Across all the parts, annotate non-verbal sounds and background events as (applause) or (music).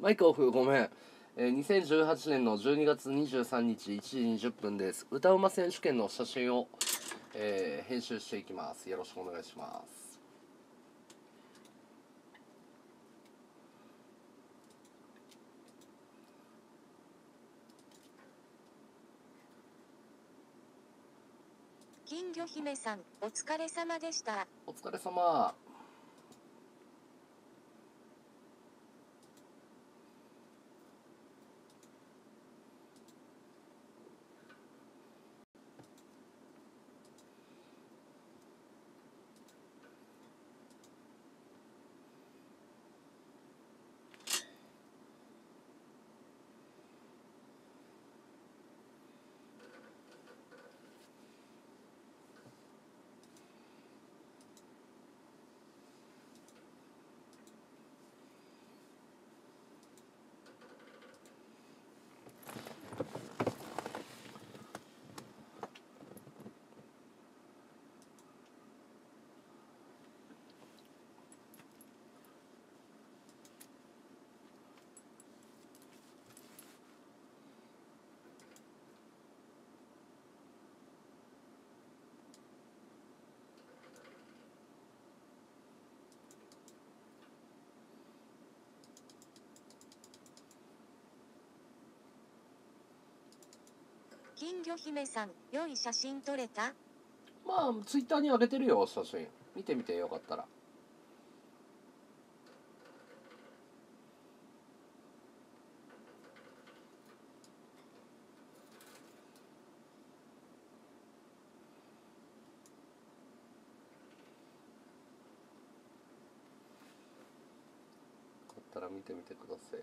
マイクオフごめん、えー、2018年の12月23日1時20分です。歌うま選手権の写真を、えー、編集していきます。よろしくお願いします。金魚姫さんお疲れ様でした。お疲れ様金魚姫さん良い写真撮れた？まあツイッターに上げてるよ写真見てみてよかったら。よかったら見てみてください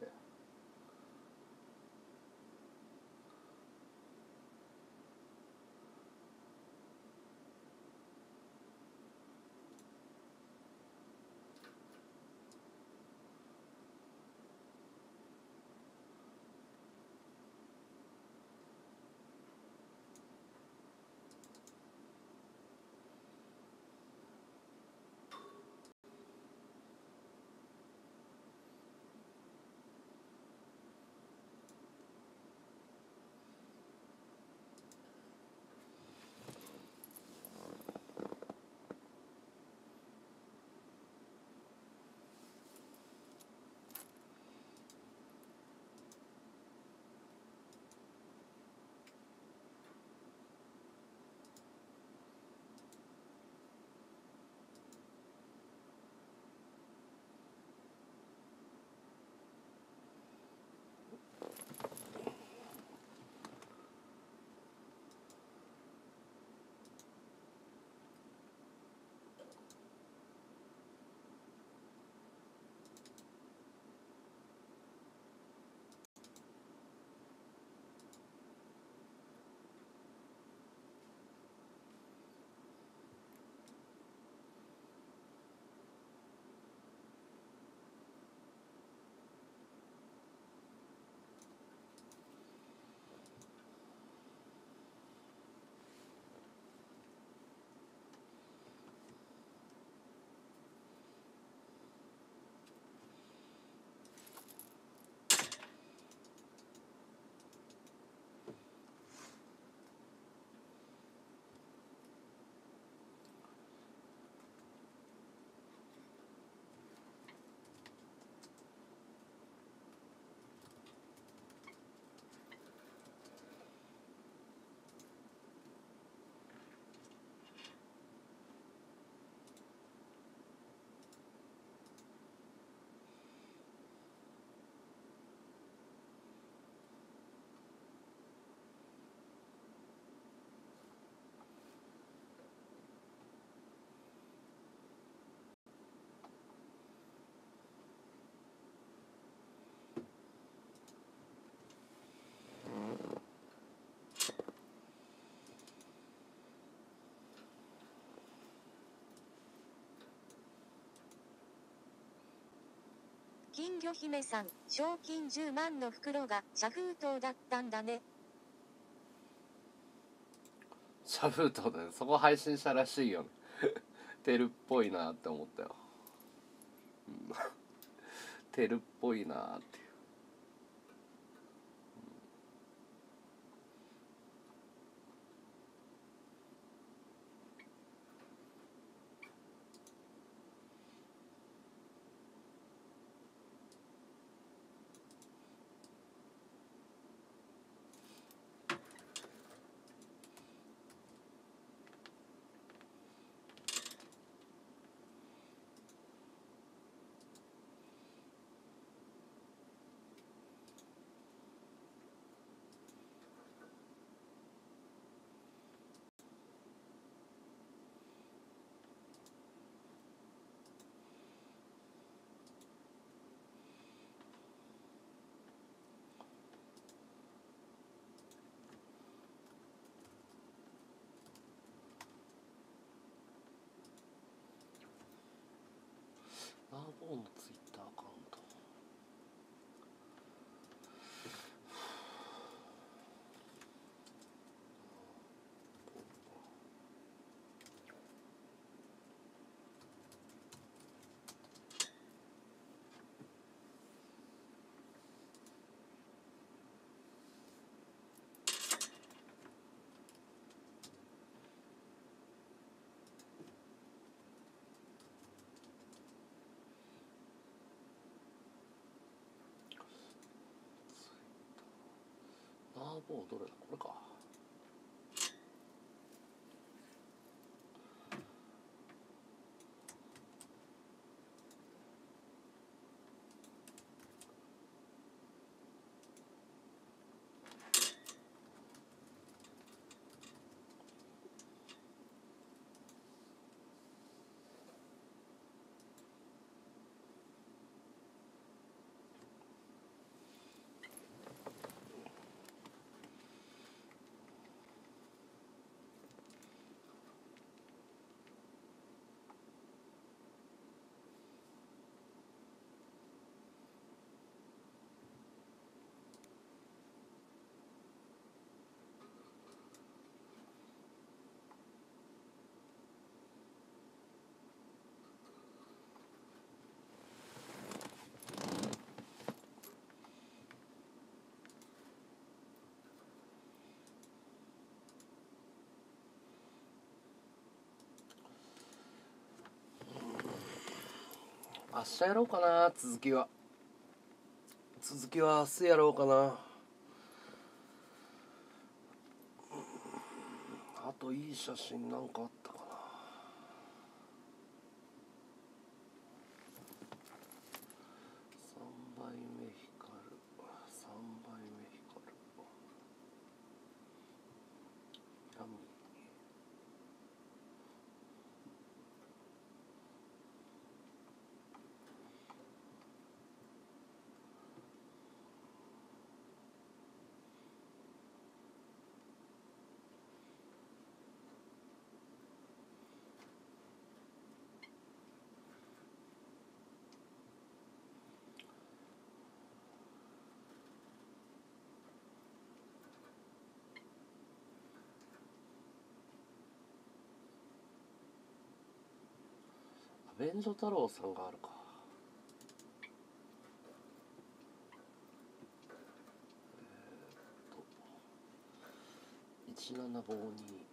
金魚姫さん賞金10万の袋が社封筒だったんだね。シャフートでそこ配信したらしいよ。ねテルっぽいなって思ったよ、うん、(laughs) テルっぽいなっていう。おどれだこれか。明日やろうかな続きは。続きは明日やろうかな。あといい写真なんかあっ便所太郎さんがあるか。えー、っと。1七五二。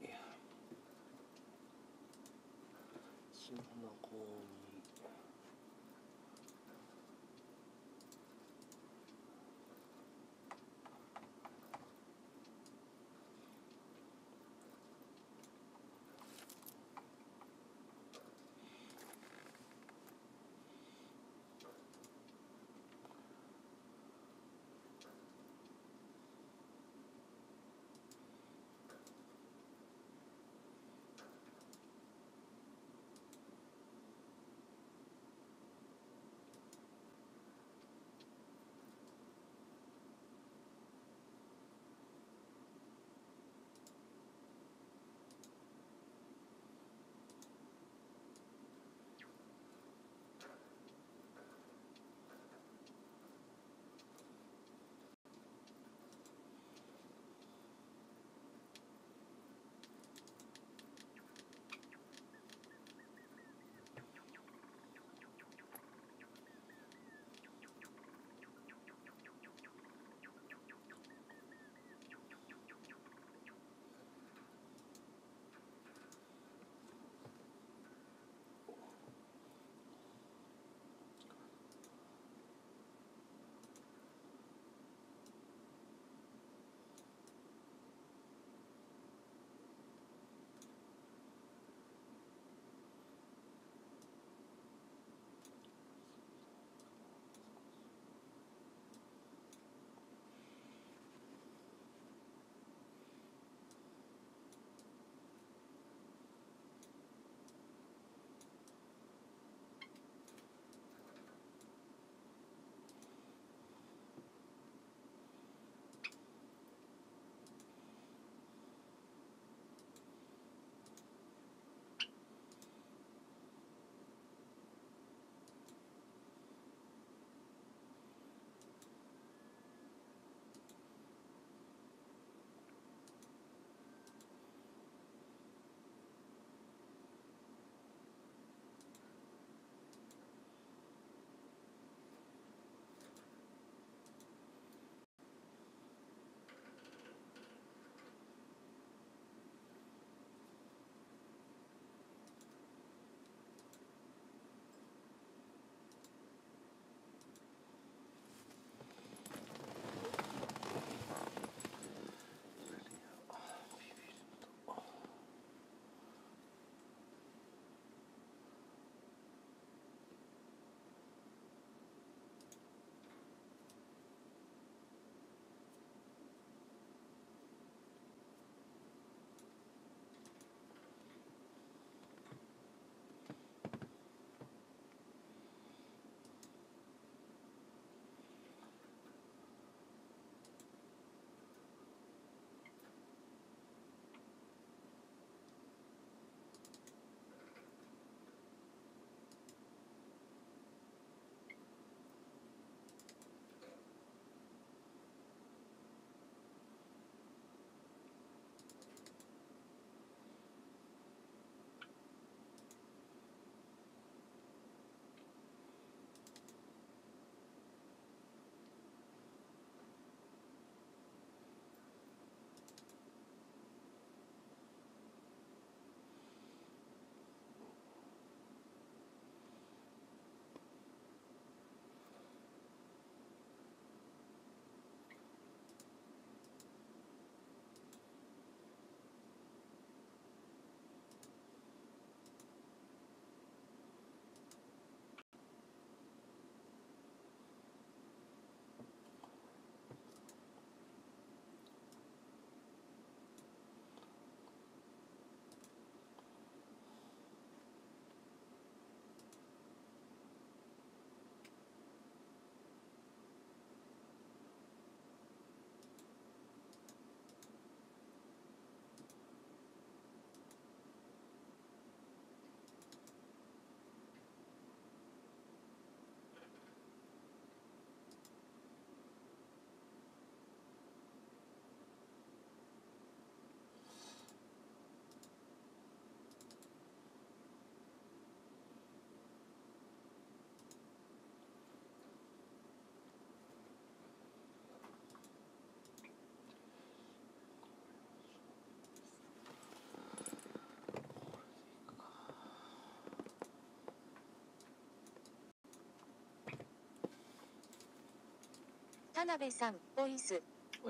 田辺さん、ボイス。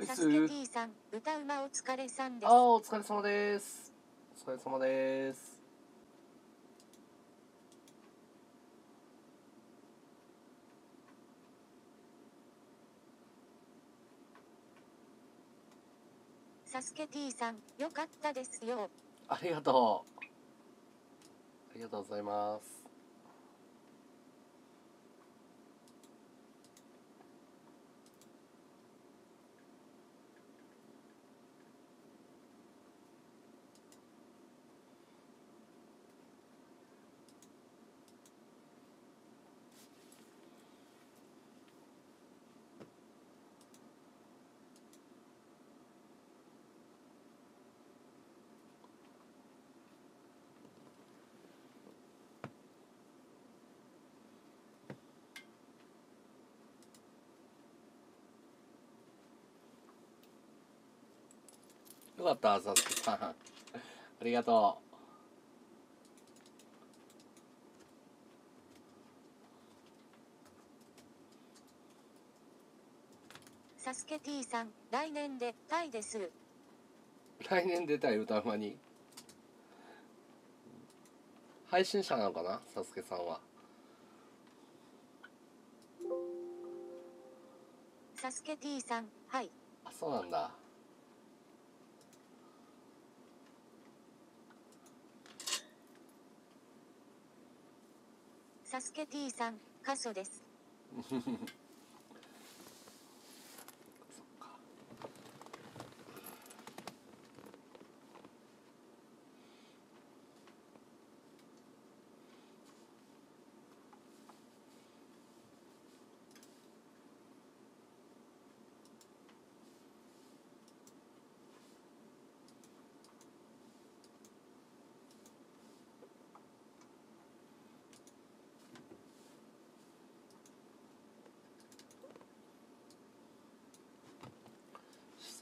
サスケ T さん、歌うまお疲れさんですあ。ーお疲れ様ですお疲れ様ですサスケ T さん、よかったですよ。ありがとうありがとうございますよかったサスケさん。ありがとサスケ T さん、来年でタイです。う来年出たい歌うまに？配信者なのかなサスケさんは？サスケ T さん、はい。あそうなんだサスケ T さん、過疎です。(laughs)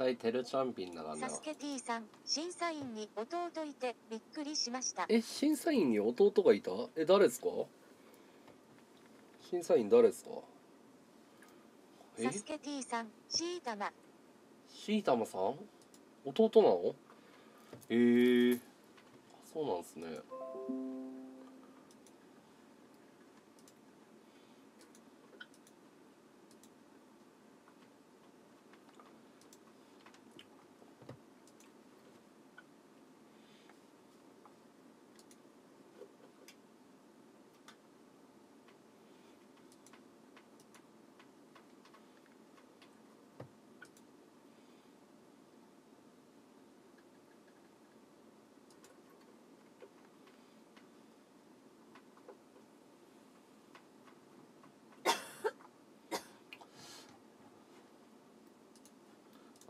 主催テルチャンピンだからな。サスケ T さん、審査員に弟いてびっくりしました。え審査員に弟がいた？え誰ですか？審査員誰ですか？え？サスケ T さん、シータマ。シータマさん？弟なの？えー、そうなんですね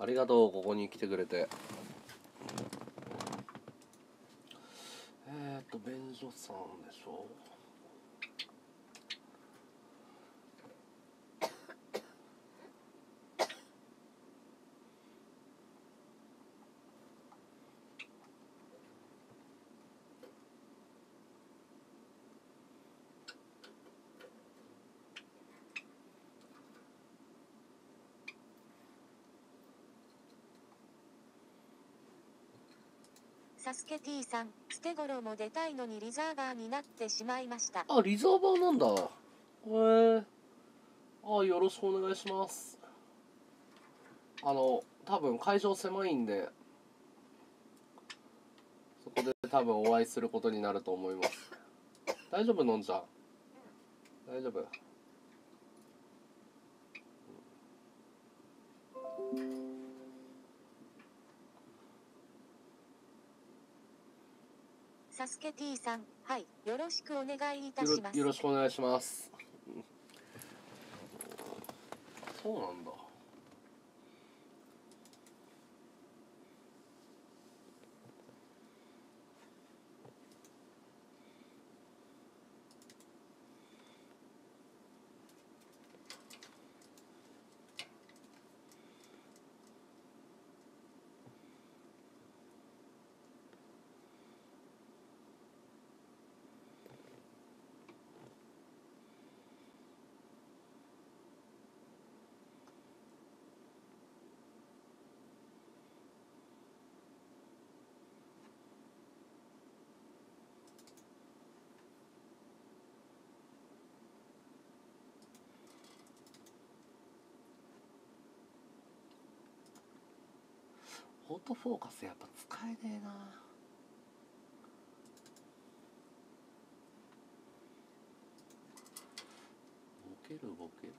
ありがとうここに来てくれて。えっ、と便所さんでしょ？サスケ T さん、捨て頃も出たいのにリザーバーになってしまいました。あリザーバーなんだ。へえあよろしくお願いします。あの多分会場狭いんでそこで多分お会いすることになると思います。大丈夫のんちゃん？大丈夫？サスケ T さん、はい、よろしくお願いいたします。ろよ。ろしくお願いします。そうなんだ。オートフォーカスやっぱ使えねえなボケるボケる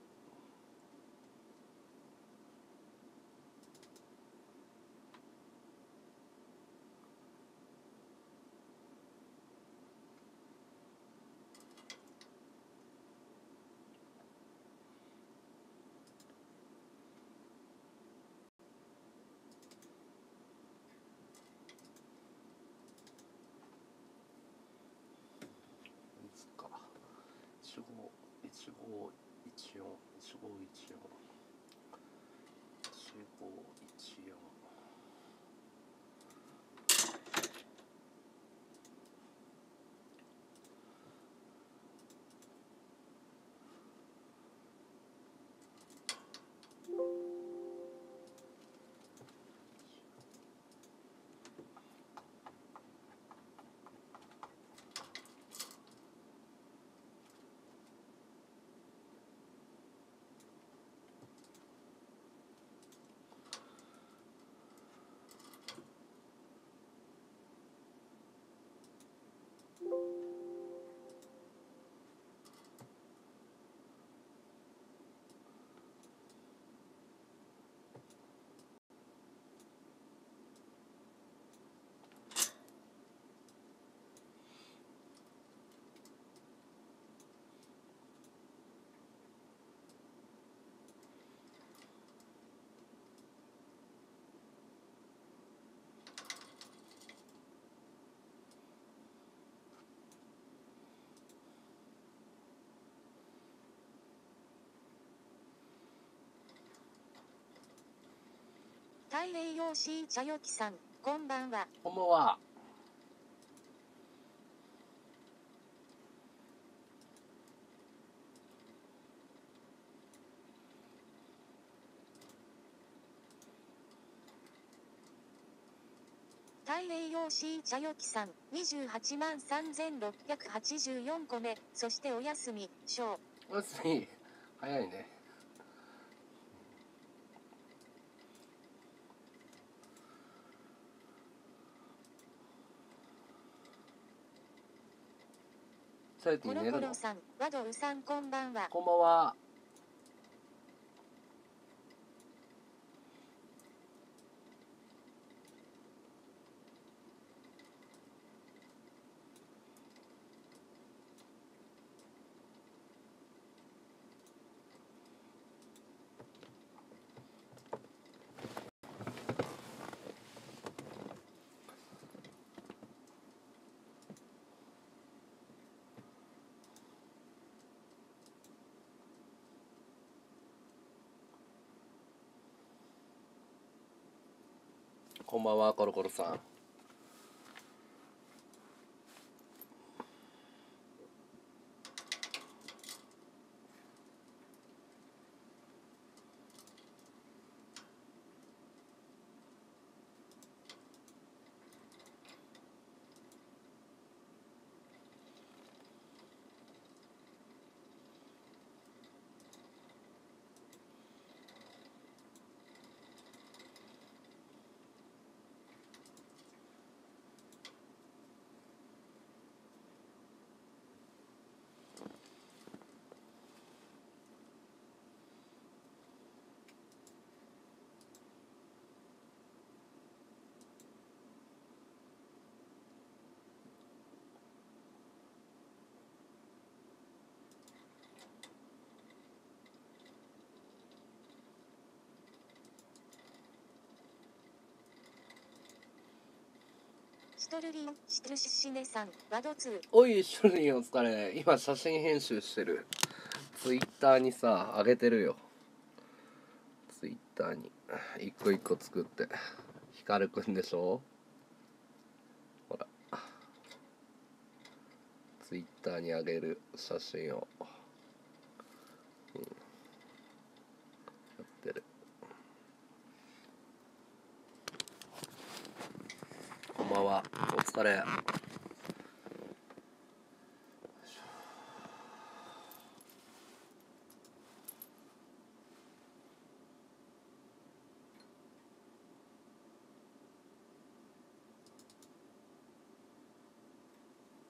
いつか一五一五一四一五一四一五一四太平洋シー茶よきさん、こんばんは。こんばんは太平洋シー茶よきさん、28万3684個目、そしておやすみ、ショー。おやすみ早いねされてコロ寝るのコロさん、ワドウさんこんばんは。こんばんはこんばんはコロコロさん。シトルリン、シトルシシネさん、ワドツー。おいシュリンお疲れ。今写真編集してる。ツイッターにさ上げてるよ。ツイッターに。一個一個作って。ヒカルくんでしょ？ほら。ツイッターに上げる写真を、れ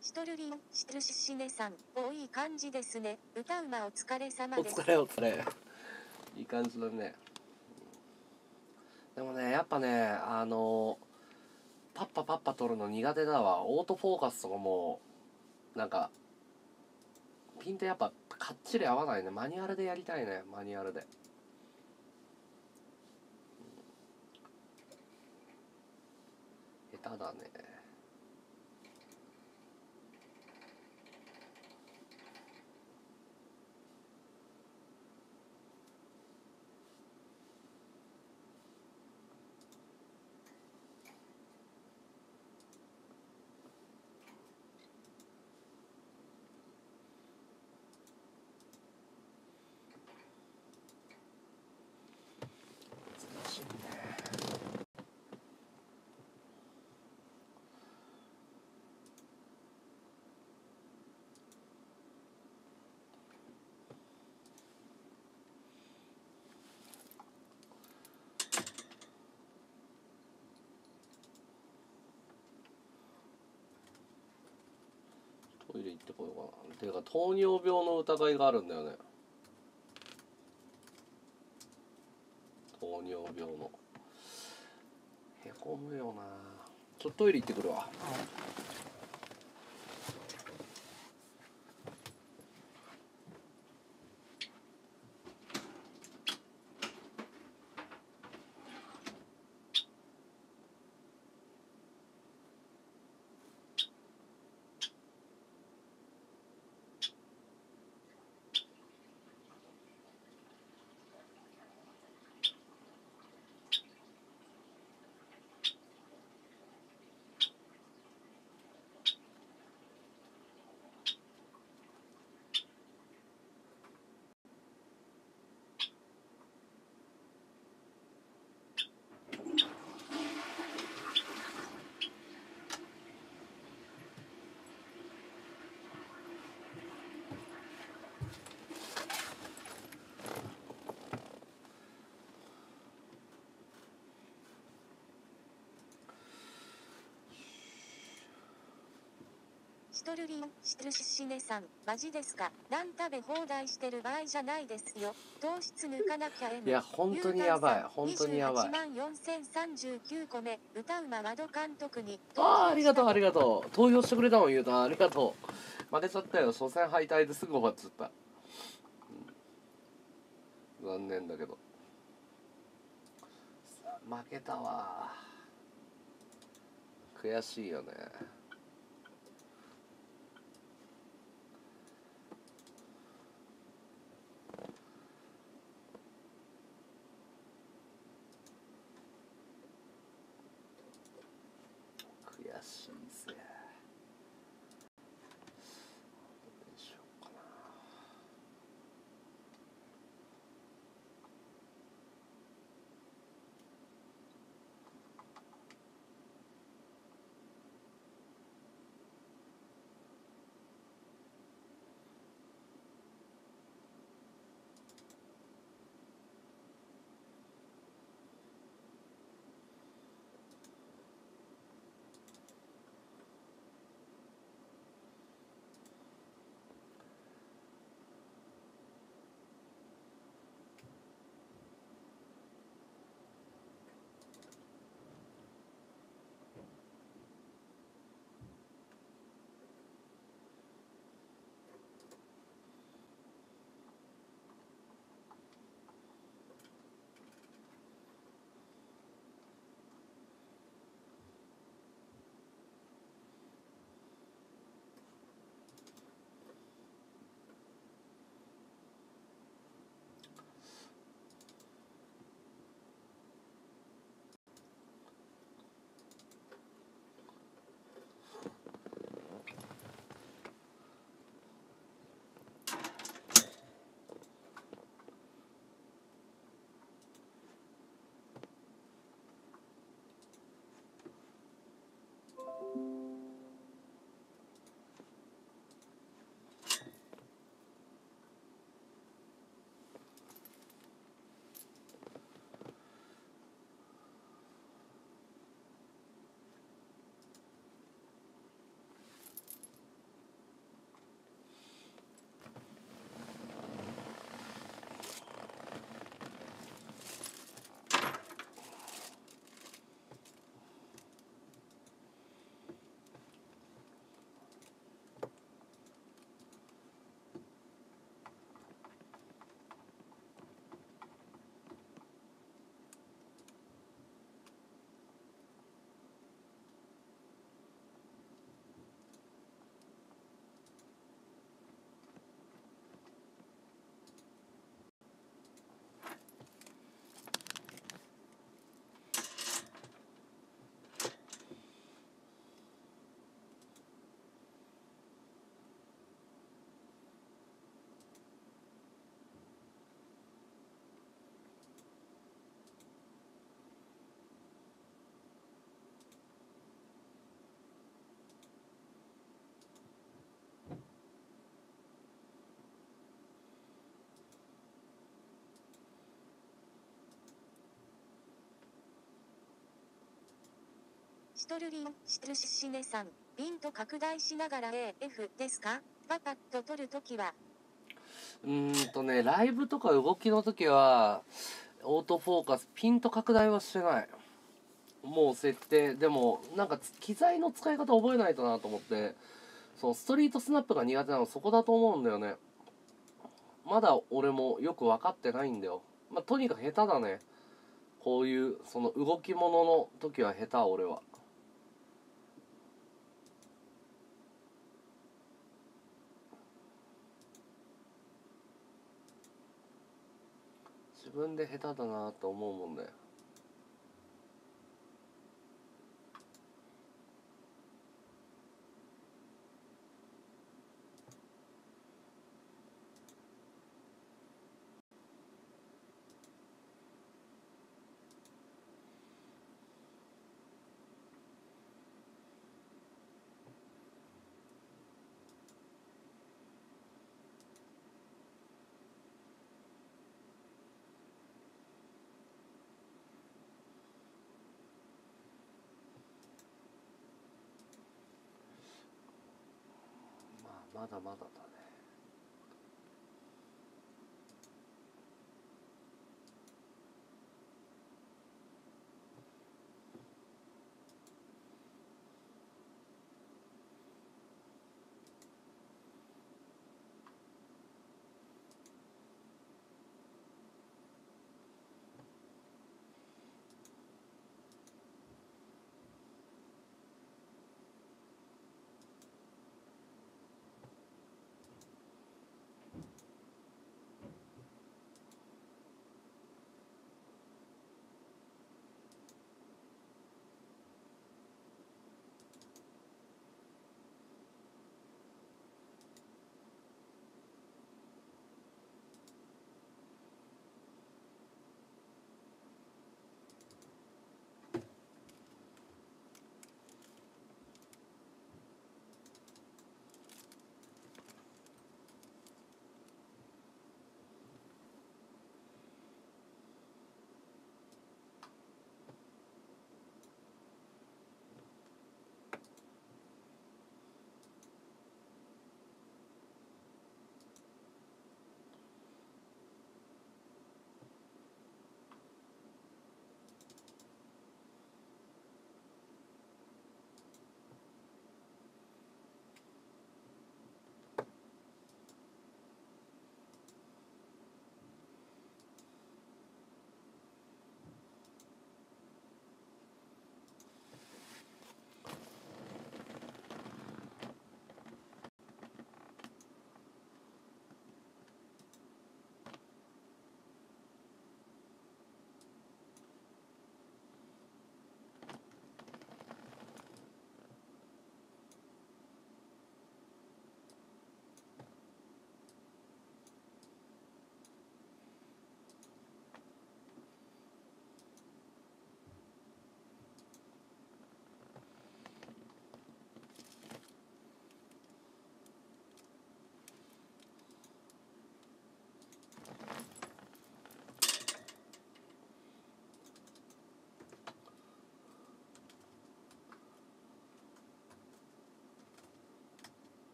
シトルリン、シトルシシネさん、おいい感じですね。歌うまお疲れ様です。お疲れお疲れ。いい感じだね。でもね、やっぱね、あのーパッパパッパ撮るの苦手だわ。オートフォーカスとかもなんかピントやっぱかっちり合わないね。マニュアルでやりたいね。マニュアルで。下手だね。ってこようかな。ていうか糖尿病の疑いがあるんだよね。糖尿病の。へこむよな。ちょっとトイレ行ってくるわ。シトルリン、シトルシシネさん、マジですか？ラン食べ放題してる場合じゃないですよ。糖質抜かなきゃえいや本当にやばい。本当にやばい。1万4039個目、歌うま窓監督に。あーありがとうありがとう。投票してくれたもんゆうた。ありがとう。負けちゃったよ。初戦敗退ですぐ終わっちゃった、うん。残念だけど。負けたわ。悔しいよねシトルリン、シトルシシネさん、ピンと拡大しながら AF ですか？パパッと撮るときは、うんとねライブとか動きの時はオートフォーカスピンと拡大はしてない。もう設定。でもなんか機材の使い方覚えないとなと思って。そうストリートスナップが苦手なのそこだと思うんだよね。まだ俺もよく分かってないんだよ。まあとにかく下手だね。こういうその動き物の時は下手俺は。分で下手だなと思うもんねまあまだまだだね。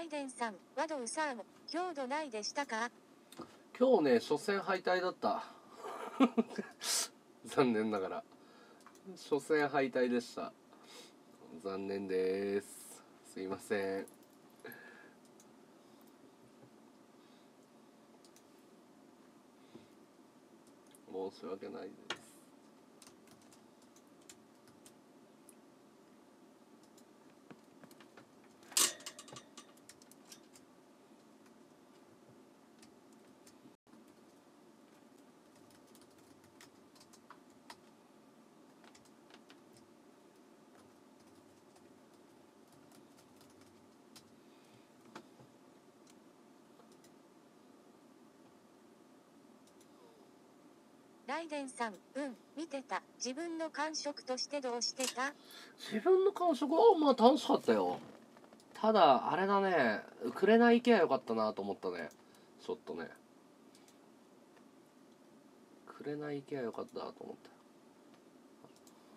ライデンさん、ワドウサーム、強度ないでしたか？今日ね初戦敗退だった。(laughs) 残念ながら。初戦敗退でした。残念です。すいません。申し訳ないです。イデンさん、うん、見てた。自分の感触としてどうしてた？自分の感触はまあ楽しかったよ。ただあれだね。くれない行けばよかったなと思ったね。ちょっとね。くれない行けばよかったなと思っ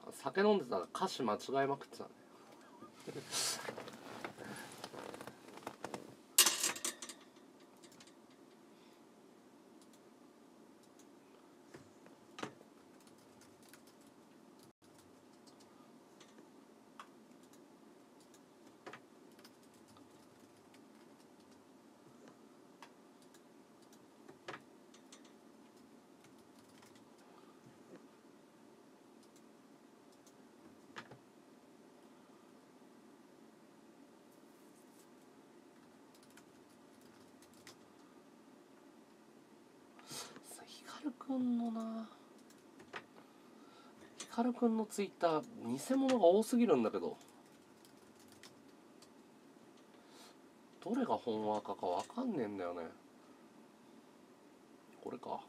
た酒飲んでたら歌詞間違えまくってたねさヒカルくんのな。ヒカルくんのツイッター偽物が多すぎるんだけど。どれが本話かかわかんねえんだよね。これか。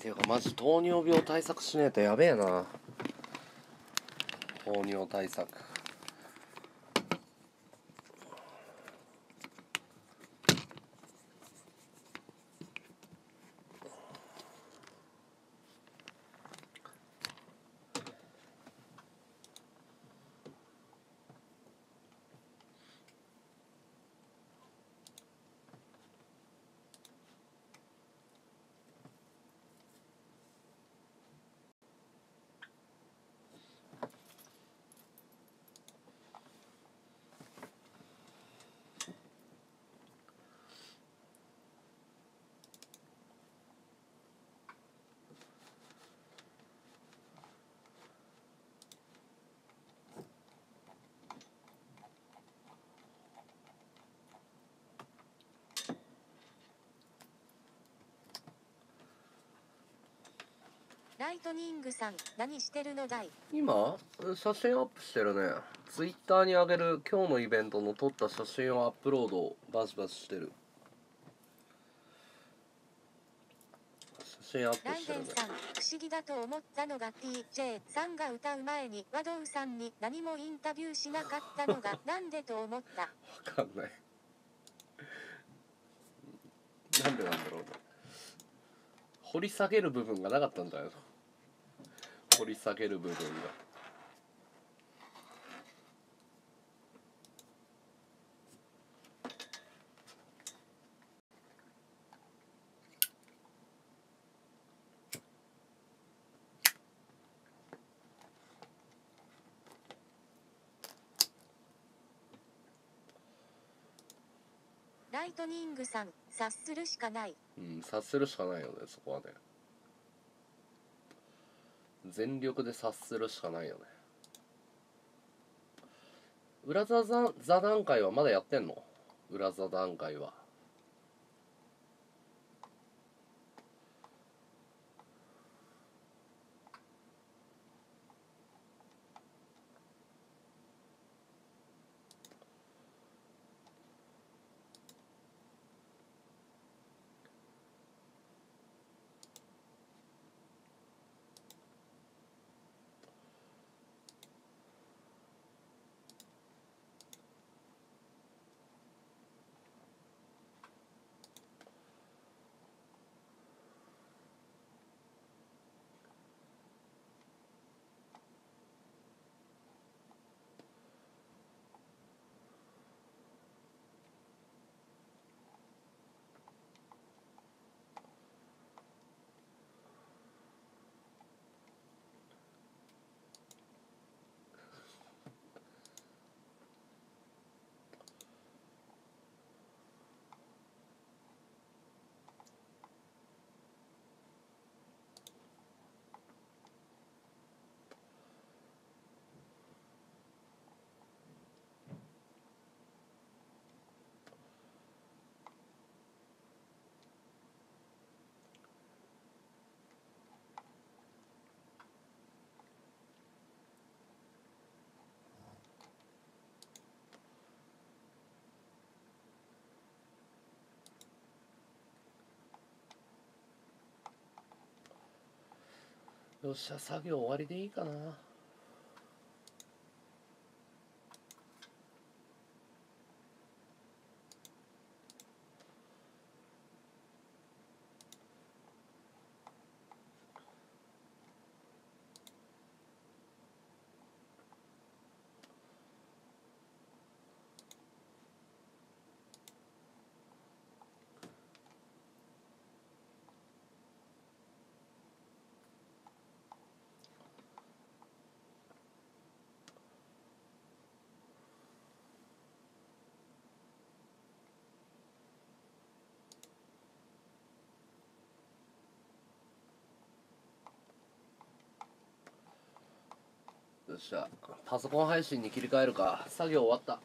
ていうかマジ糖尿病対策しねえとやべえな。糖尿対策。ライトニングさん、何してるのだい？今写真アップしてるね。ツイッターに上げる今日のイベントの撮った写真をアップロードをバシバシしてる。写真アップロードしてるね。デンさん、不思議だと思ったのが TJ さんが歌う前に和道さんに何もインタビューしなかったのが (laughs) なんでと思った？わかんない。なんでなんだろうね。掘り下げる部分がなかったんじゃないの？掘り下げる部分がライトニングさん、察するしかない。うん察するしかないよねそこはね全力で察するしかないよね。裏座座座談会はまだやってんの？裏座談会は。よっしゃ作業終わりでいいかな。っしゃ。パソコン配信に切り替えるか。作業終わった。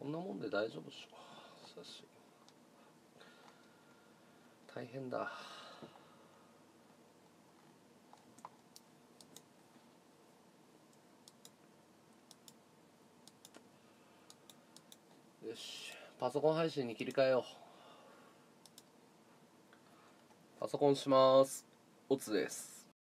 こんなもんで大丈夫っしょ。し。大変だ。よし。パソコン配信に切り替えよう。パソコンします。オツです。